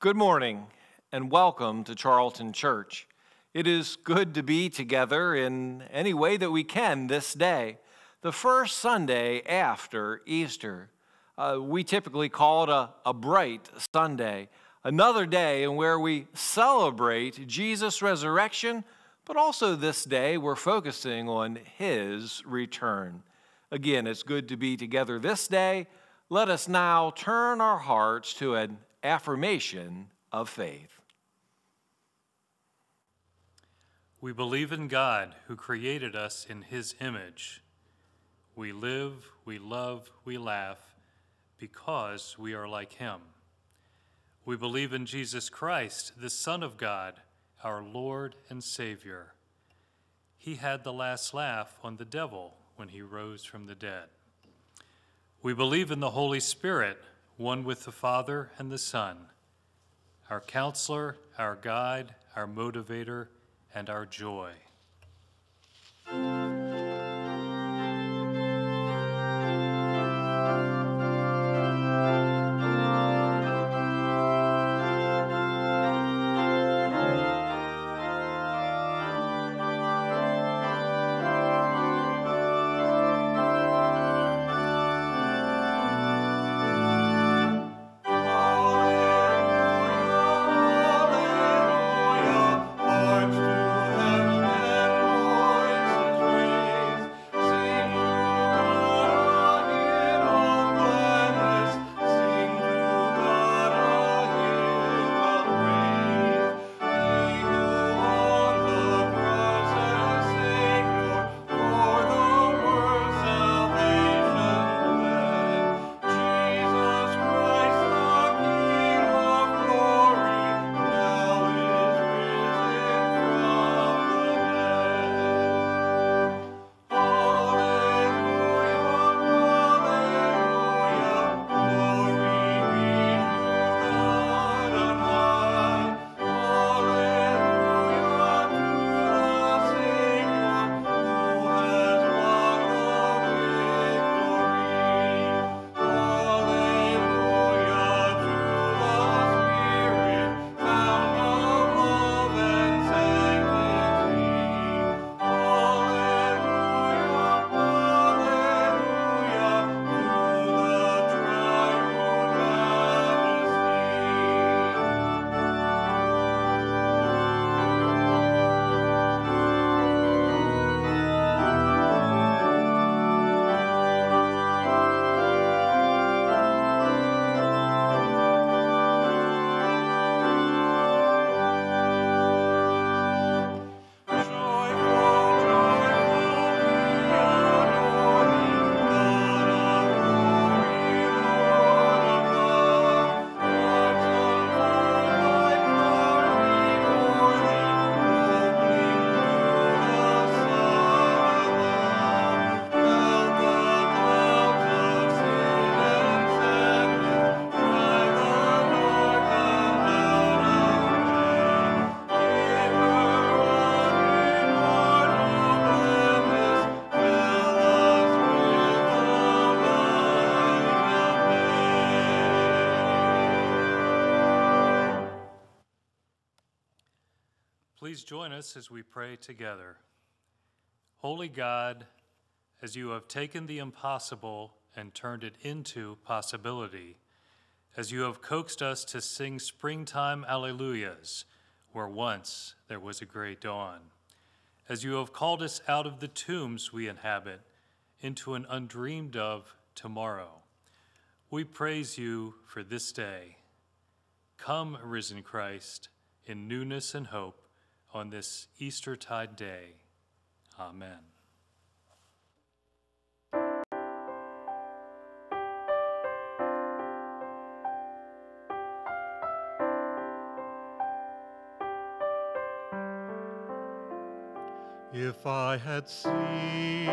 Good morning and welcome to Charlton Church. It is good to be together in any way that we can this day, the first Sunday after Easter. Uh, we typically call it a, a bright Sunday, another day in where we celebrate Jesus' resurrection, but also this day we're focusing on his return. Again, it's good to be together this day. Let us now turn our hearts to an affirmation of faith. We believe in God who created us in his image. We live, we love, we laugh because we are like him. We believe in Jesus Christ, the Son of God, our Lord and Savior. He had the last laugh on the devil when he rose from the dead. We believe in the Holy Spirit, one with the Father and the Son, our counselor, our guide, our motivator, and our joy. Join us as we pray together. Holy God, as you have taken the impossible and turned it into possibility, as you have coaxed us to sing springtime alleluias where once there was a great dawn, as you have called us out of the tombs we inhabit into an undreamed of tomorrow, we praise you for this day. Come, risen Christ, in newness and hope on this Eastertide day. Amen. If I had seen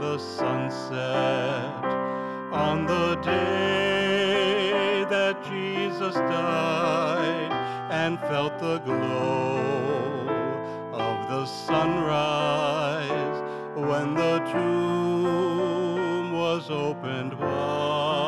the sunset on the day that Jesus died, and felt the glow of the sunrise when the tomb was opened wide.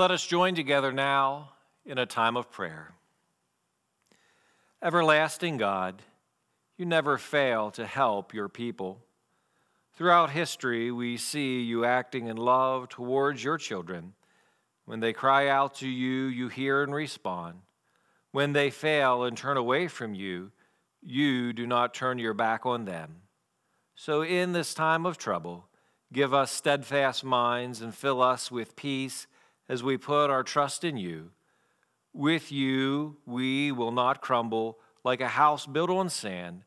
Let us join together now in a time of prayer. Everlasting God, you never fail to help your people. Throughout history, we see you acting in love towards your children. When they cry out to you, you hear and respond. When they fail and turn away from you, you do not turn your back on them. So, in this time of trouble, give us steadfast minds and fill us with peace as we put our trust in you. With you, we will not crumble like a house built on sand,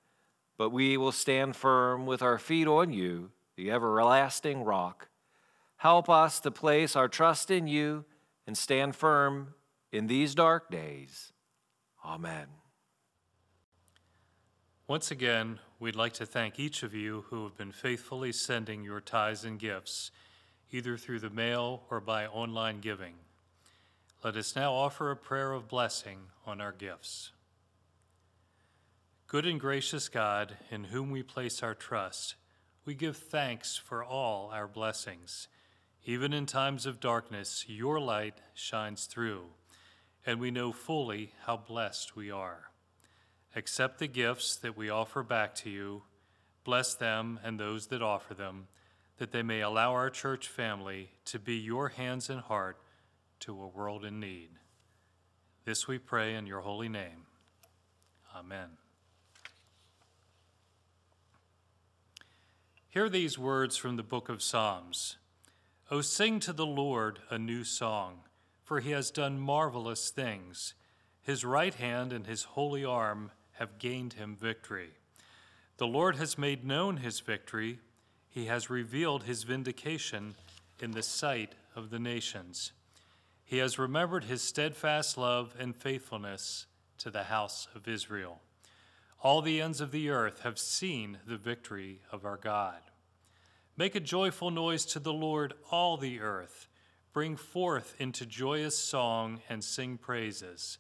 but we will stand firm with our feet on you, the everlasting rock. Help us to place our trust in you and stand firm in these dark days. Amen. Once again, we'd like to thank each of you who have been faithfully sending your tithes and gifts, either through the mail or by online giving. Let us now offer a prayer of blessing on our gifts. Good and gracious God, in whom we place our trust, we give thanks for all our blessings. Even in times of darkness, your light shines through, and we know fully how blessed we are. Accept the gifts that we offer back to you, bless them and those that offer them, that they may allow our church family to be your hands and heart to a world in need. This we pray in your holy name. Amen. Hear these words from the book of Psalms. O sing to the Lord a new song, for he has done marvelous things. His right hand and his holy arm have gained him victory. The Lord has made known his victory. He has revealed his vindication in the sight of the nations. He has remembered his steadfast love and faithfulness to the house of Israel. All the ends of the earth have seen the victory of our God. Make a joyful noise to the Lord, all the earth. Bring forth into joyous song and sing praises.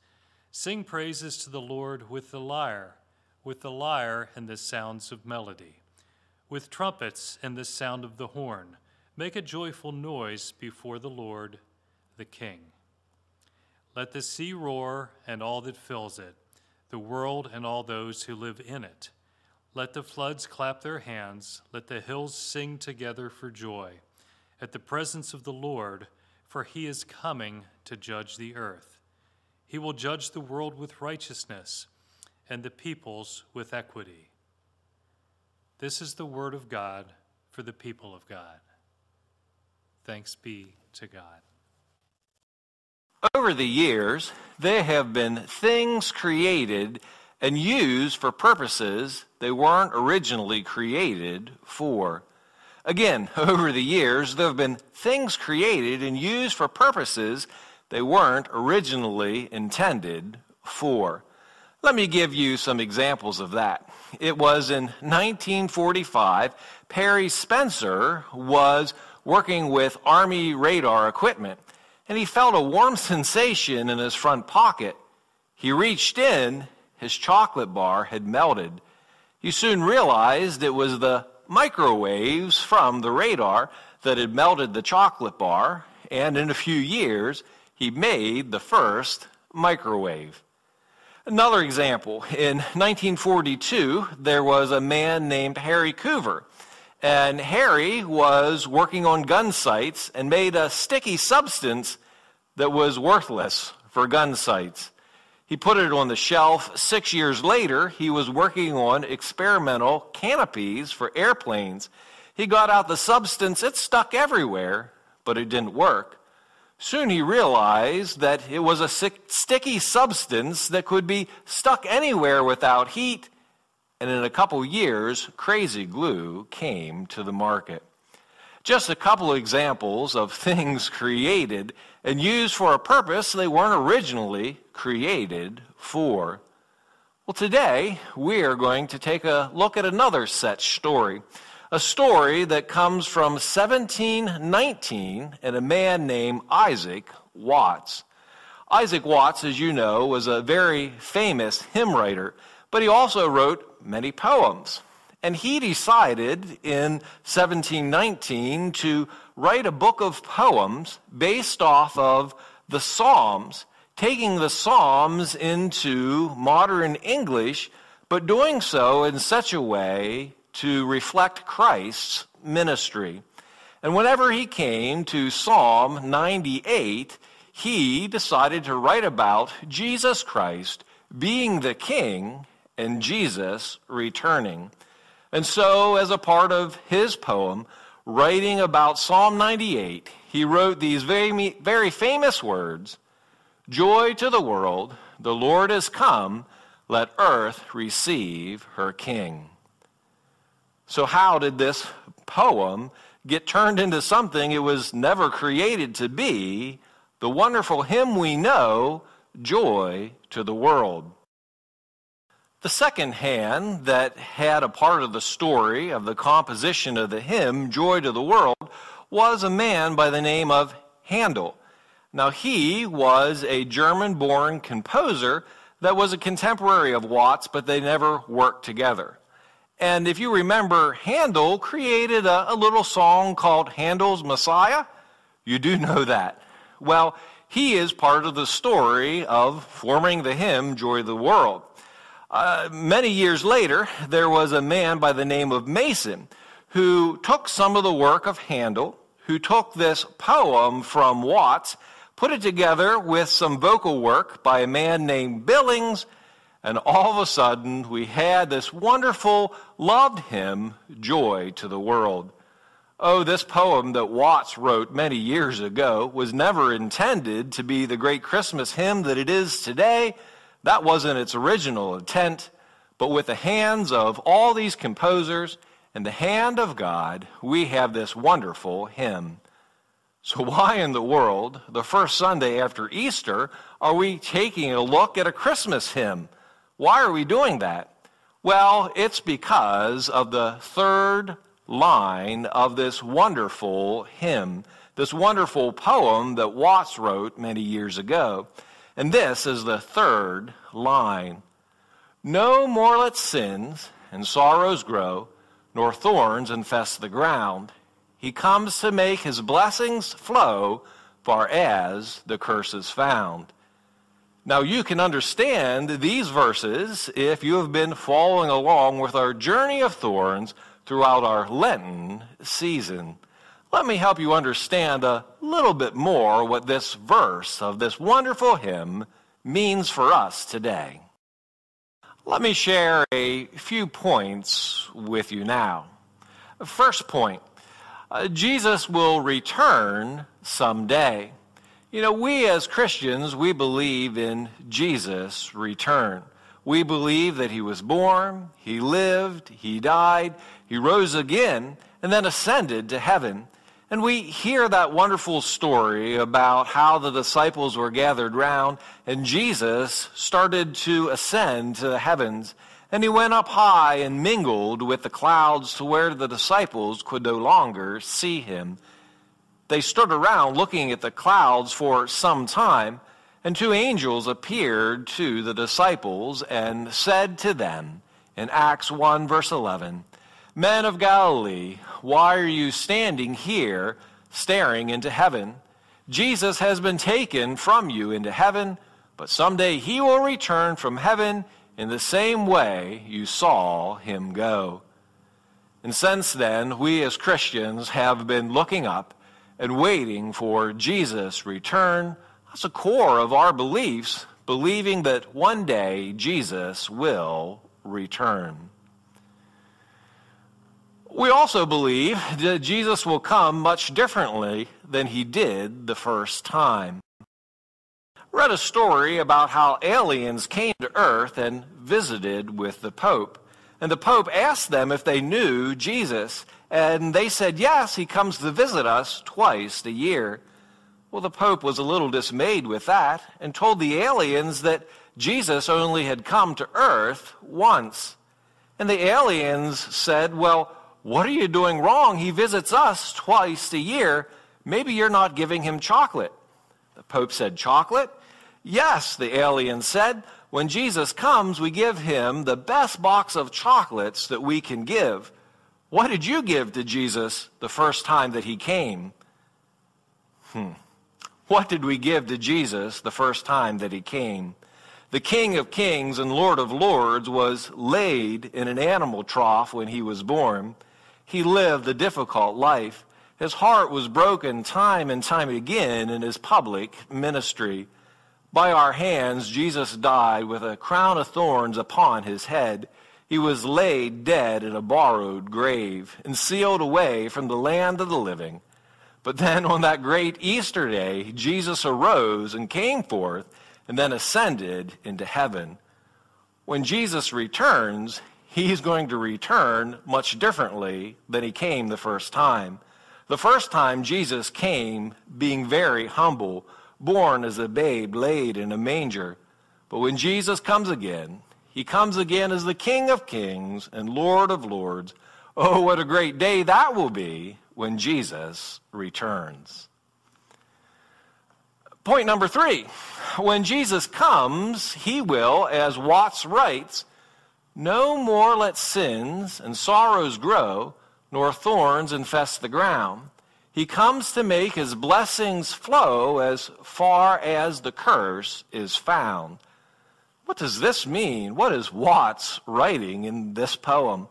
Sing praises to the Lord with the lyre, with the lyre and the sounds of melody, with trumpets and the sound of the horn. Make a joyful noise before the Lord, the King. Let the sea roar and all that fills it, the world and all those who live in it. Let the floods clap their hands, let the hills sing together for joy at the presence of the Lord, for he is coming to judge the earth. He will judge the world with righteousness and the peoples with equity. This is the word of God for the people of God. Thanks be to God. Over the years, there have been things created and used for purposes they weren't originally created for. Again, over the years, there have been things created and used for purposes they weren't originally intended for. Let me give you some examples of that. It was in 1945, Percy Spencer was working with Army radar equipment, and he felt a warm sensation in his front pocket. He reached in, his chocolate bar had melted. He soon realized it was the microwaves from the radar that had melted the chocolate bar, and in a few years, he made the first microwave. Another example, in 1942, there was a man named Harry Coover. And Harry was working on gun sights and made a sticky substance that was worthless for gun sights. He put it on the shelf. Six years later, he was working on experimental canopies for airplanes. He got out the substance, it stuck everywhere, but it didn't work. Soon he realized that it was a sticky substance that could be stuck anywhere without heat, and in a couple years, crazy glue came to the market. Just a couple of examples of things created and used for a purpose they weren't originally created for. Well, today we are going to take a look at another such story a story that comes from 1719 and a man named Isaac Watts. Isaac Watts, as you know, was a very famous hymn writer, but he also wrote many poems. And he decided in 1719 to write a book of poems based off of the Psalms, taking the Psalms into modern English, but doing so in such a way to reflect Christ's ministry. And whenever he came to Psalm 98, he decided to write about Jesus Christ being the king and Jesus returning. And so, as a part of his poem, writing about Psalm 98, he wrote these very, very famous words Joy to the world, the Lord is come, let earth receive her king. So, how did this poem get turned into something it was never created to be? The wonderful hymn we know, Joy to the World. The second hand that had a part of the story of the composition of the hymn, Joy to the World, was a man by the name of Handel. Now, he was a German born composer that was a contemporary of Watts, but they never worked together. And if you remember, Handel created a, a, little song called Handel's Messiah. You do know that. Well, he is part of the story of forming the hymn Joy of the World. Uh, many years later, there was a man by the name of Mason who took some of the work of Handel, who took this poem from Watts, put it together with some vocal work by a man named Billings, and all of a sudden, we had this wonderful, loved hymn, Joy to the World. Oh, this poem that Watts wrote many years ago was never intended to be the great Christmas hymn that it is today. That wasn't its original intent. But with the hands of all these composers and the hand of God, we have this wonderful hymn. So, why in the world, the first Sunday after Easter, are we taking a look at a Christmas hymn? Why are we doing that? Well, it's because of the third line of this wonderful hymn, this wonderful poem that Watts wrote many years ago. And this is the third line No more let sins and sorrows grow, nor thorns infest the ground. He comes to make his blessings flow far as the curse is found. Now, you can understand these verses if you have been following along with our journey of thorns throughout our Lenten season. Let me help you understand a little bit more what this verse of this wonderful hymn means for us today. Let me share a few points with you now. First point uh, Jesus will return someday. You know, we as Christians, we believe in Jesus' return. We believe that he was born, he lived, he died, he rose again, and then ascended to heaven. And we hear that wonderful story about how the disciples were gathered round and Jesus started to ascend to the heavens. And he went up high and mingled with the clouds to where the disciples could no longer see him they stood around looking at the clouds for some time, and two angels appeared to the disciples and said to them in Acts 1, verse 11, Men of Galilee, why are you standing here staring into heaven? Jesus has been taken from you into heaven, but someday he will return from heaven in the same way you saw him go. And since then, we as Christians have been looking up and waiting for Jesus' return. That's the core of our beliefs, believing that one day Jesus will return. We also believe that Jesus will come much differently than he did the first time. Read a story about how aliens came to Earth and visited with the Pope. And the Pope asked them if they knew Jesus, and they said, Yes, he comes to visit us twice a year. Well, the Pope was a little dismayed with that and told the aliens that Jesus only had come to earth once. And the aliens said, Well, what are you doing wrong? He visits us twice a year. Maybe you're not giving him chocolate. The Pope said, Chocolate? Yes, the alien said. When Jesus comes, we give him the best box of chocolates that we can give. What did you give to Jesus the first time that he came? Hmm. What did we give to Jesus the first time that he came? The King of Kings and Lord of Lords was laid in an animal trough when he was born. He lived a difficult life. His heart was broken time and time again in his public ministry. By our hands, Jesus died with a crown of thorns upon his head. He was laid dead in a borrowed grave and sealed away from the land of the living. But then on that great Easter day, Jesus arose and came forth and then ascended into heaven. When Jesus returns, he's going to return much differently than he came the first time. The first time Jesus came being very humble, born as a babe laid in a manger. But when Jesus comes again, he comes again as the King of kings and Lord of lords. Oh, what a great day that will be when Jesus returns. Point number three when Jesus comes, he will, as Watts writes, no more let sins and sorrows grow, nor thorns infest the ground. He comes to make his blessings flow as far as the curse is found. What does this mean? What is Watts writing in this poem?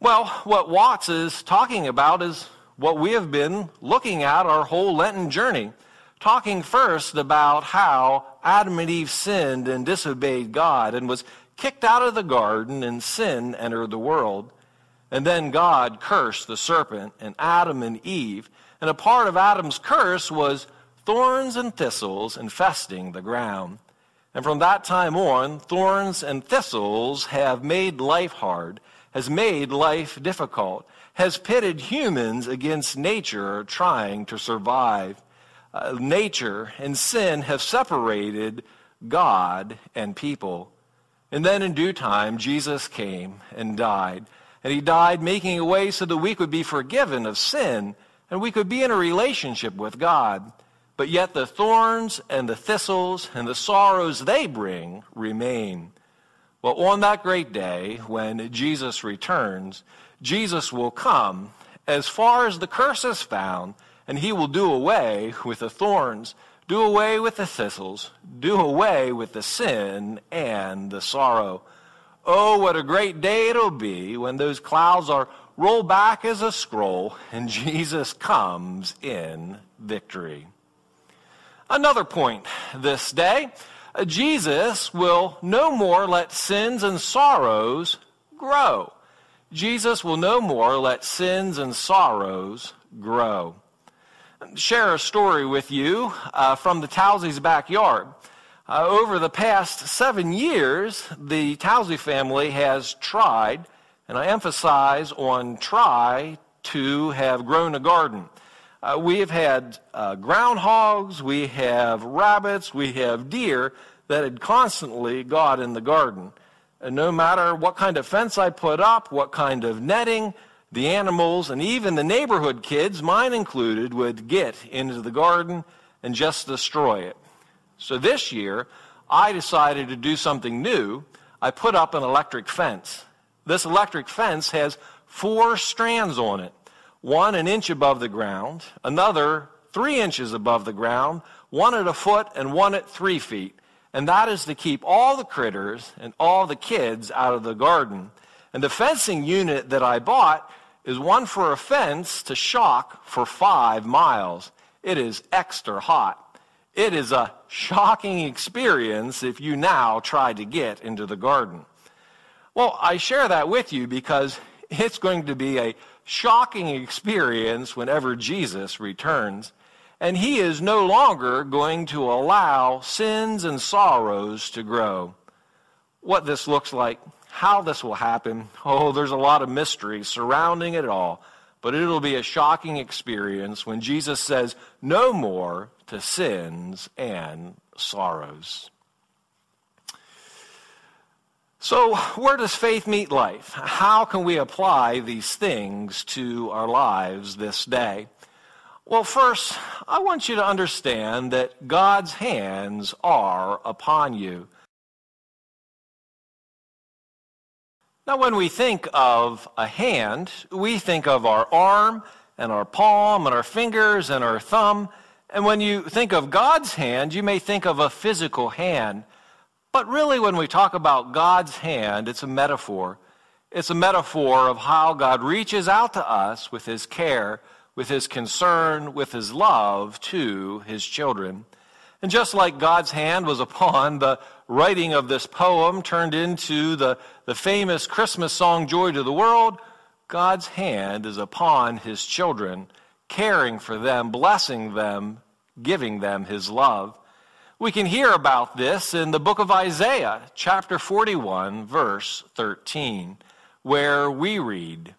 Well, what Watts is talking about is what we have been looking at our whole Lenten journey. Talking first about how Adam and Eve sinned and disobeyed God and was kicked out of the garden and sin entered the world. And then God cursed the serpent and Adam and Eve. And a part of Adam's curse was thorns and thistles infesting the ground. And from that time on, thorns and thistles have made life hard, has made life difficult, has pitted humans against nature trying to survive. Uh, nature and sin have separated God and people. And then in due time, Jesus came and died. And he died making a way so that we could be forgiven of sin and we could be in a relationship with God. But yet the thorns and the thistles and the sorrows they bring remain. Well, on that great day, when Jesus returns, Jesus will come as far as the curse is found, and he will do away with the thorns, do away with the thistles, do away with the sin and the sorrow. Oh, what a great day it'll be when those clouds are rolled back as a scroll and Jesus comes in victory. Another point this day Uh, Jesus will no more let sins and sorrows grow. Jesus will no more let sins and sorrows grow. Share a story with you uh, from the Towsey's backyard. Uh, over the past seven years, the Towsey family has tried, and I emphasize on try, to have grown a garden. Uh, we have had uh, groundhogs, we have rabbits, we have deer that had constantly got in the garden. And no matter what kind of fence I put up, what kind of netting, the animals and even the neighborhood kids, mine included, would get into the garden and just destroy it. So this year, I decided to do something new. I put up an electric fence. This electric fence has four strands on it one an inch above the ground, another three inches above the ground, one at a foot, and one at three feet. And that is to keep all the critters and all the kids out of the garden. And the fencing unit that I bought is one for a fence to shock for five miles. It is extra hot. It is a shocking experience if you now try to get into the garden. Well, I share that with you because it's going to be a shocking experience whenever Jesus returns. And he is no longer going to allow sins and sorrows to grow. What this looks like, how this will happen, oh, there's a lot of mystery surrounding it all. But it'll be a shocking experience when Jesus says, No more to sins and sorrows. So, where does faith meet life? How can we apply these things to our lives this day? Well, first, I want you to understand that God's hands are upon you. Now, when we think of a hand, we think of our arm and our palm and our fingers and our thumb. And when you think of God's hand, you may think of a physical hand. But really, when we talk about God's hand, it's a metaphor. It's a metaphor of how God reaches out to us with his care, with his concern, with his love to his children. And just like God's hand was upon the writing of this poem, turned into the, the famous Christmas song, Joy to the World, God's hand is upon his children, caring for them, blessing them, giving them his love. We can hear about this in the book of Isaiah, chapter 41, verse 13, where we read,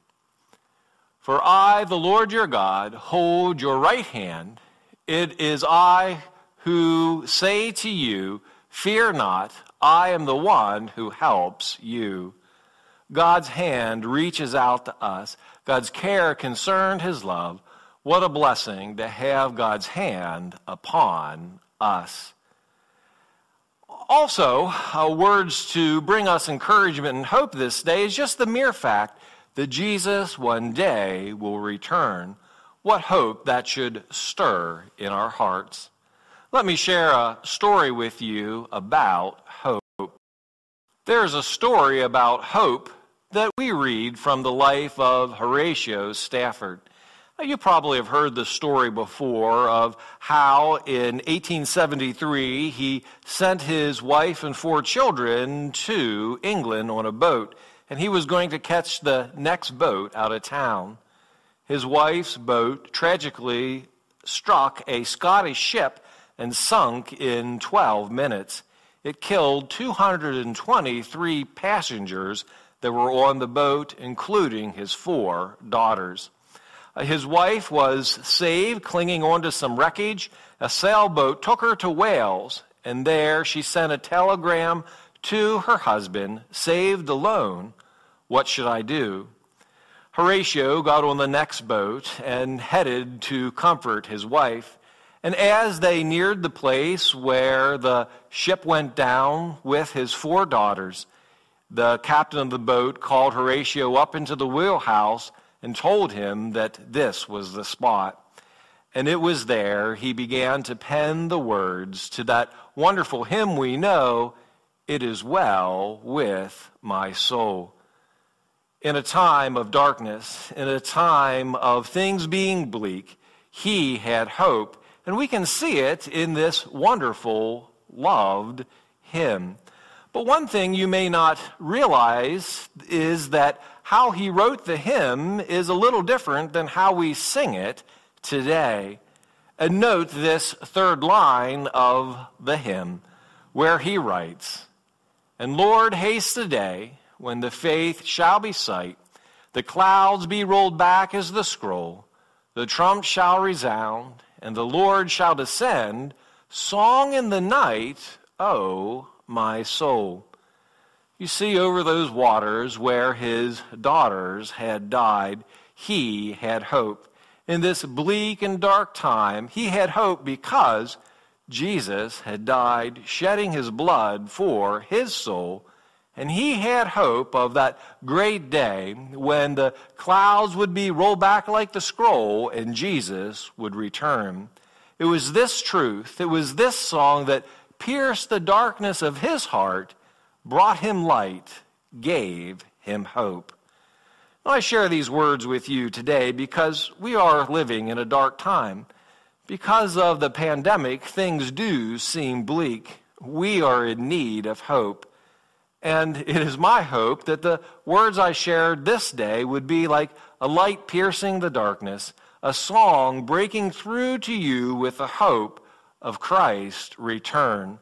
For I, the Lord your God, hold your right hand. It is I who say to you, Fear not, I am the one who helps you. God's hand reaches out to us. God's care concerned his love. What a blessing to have God's hand upon us also, uh, words to bring us encouragement and hope this day is just the mere fact that Jesus one day will return. What hope that should stir in our hearts. Let me share a story with you about hope. There's a story about hope that we read from the life of Horatio Spafford. You probably have heard the story before of how in 1873 he sent his wife and four children to England on a boat, and he was going to catch the next boat out of town. His wife's boat tragically struck a Scottish ship and sunk in 12 minutes. It killed 223 passengers that were on the boat, including his four daughters. His wife was saved, clinging onto some wreckage. A sailboat took her to Wales, and there she sent a telegram to her husband Saved alone, what should I do? Horatio got on the next boat and headed to comfort his wife. And as they neared the place where the ship went down with his four daughters, the captain of the boat called Horatio up into the wheelhouse and told him that this was the spot. And it was there he began to pen the words to that wonderful hymn we know, It is Well with My Soul. In a time of darkness, in a time of things being bleak, he had hope. And we can see it in this wonderful, loved hymn. But one thing you may not realize is that how he wrote the hymn is a little different than how we sing it today. And note this third line of the hymn where he writes, And Lord, haste the day when the faith shall be sight, the clouds be rolled back as the scroll, the trump shall resound, and the Lord shall descend, song in the night, O my soul. You see, over those waters where his daughters had died, he had hope. In this bleak and dark time, he had hope because Jesus had died, shedding his blood for his soul. And he had hope of that great day when the clouds would be rolled back like the scroll and Jesus would return. It was this truth, it was this song that pierced the darkness of his heart, brought him light, gave him hope. I share these words with you today because we are living in a dark time. Because of the pandemic, things do seem bleak. We are in need of hope. And it is my hope that the words I shared this day would be like a light piercing the darkness, a song breaking through to you with the hope of Christ's return.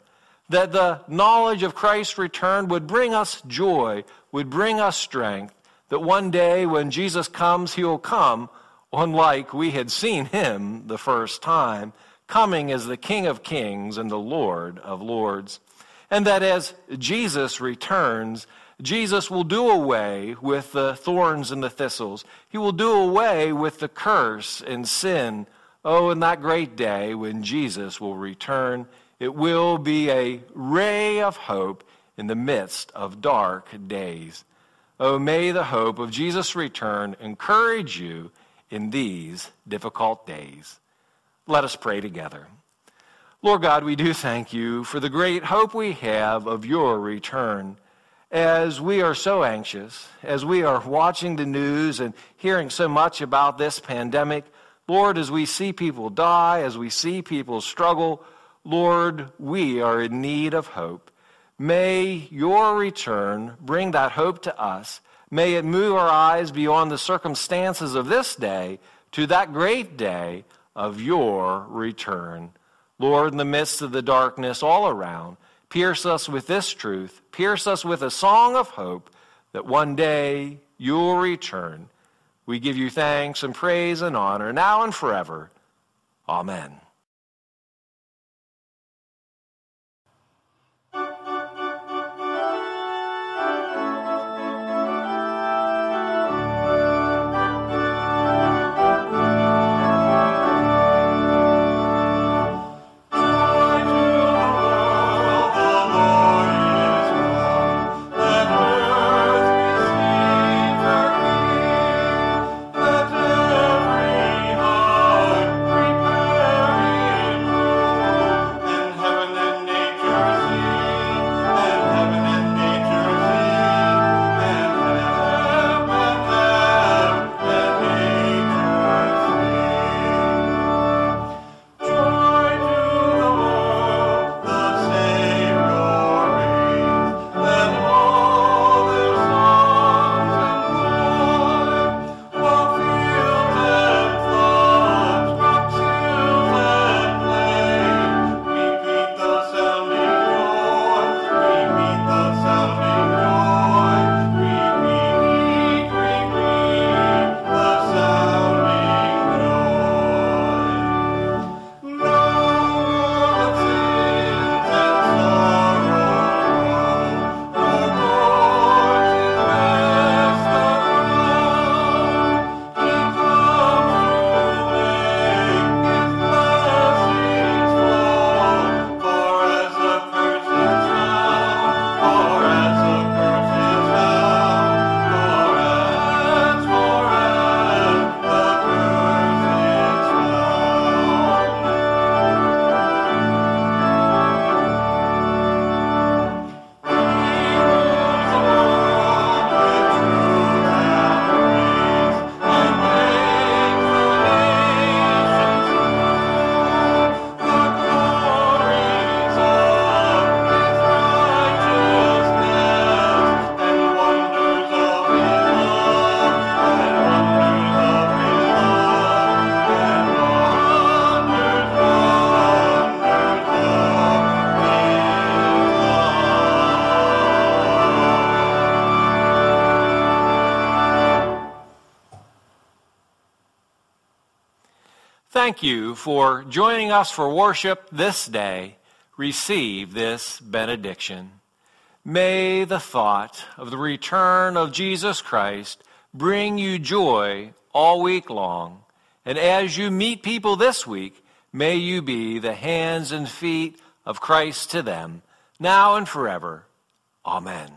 That the knowledge of Christ's return would bring us joy, would bring us strength. That one day when Jesus comes, he will come unlike we had seen him the first time, coming as the King of kings and the Lord of lords. And that as Jesus returns, Jesus will do away with the thorns and the thistles. He will do away with the curse and sin Oh, in that great day when Jesus will return, it will be a ray of hope in the midst of dark days. Oh, may the hope of Jesus' return encourage you in these difficult days. Let us pray together. Lord God, we do thank you for the great hope we have of your return. As we are so anxious, as we are watching the news and hearing so much about this pandemic, Lord, as we see people die, as we see people struggle, Lord, we are in need of hope. May your return bring that hope to us. May it move our eyes beyond the circumstances of this day to that great day of your return. Lord, in the midst of the darkness all around, pierce us with this truth, pierce us with a song of hope that one day you'll return we give you thanks and praise and honor now and forever. Amen. Thank you for joining us for worship this day. Receive this benediction. May the thought of the return of Jesus Christ bring you joy all week long. And as you meet people this week, may you be the hands and feet of Christ to them, now and forever. Amen.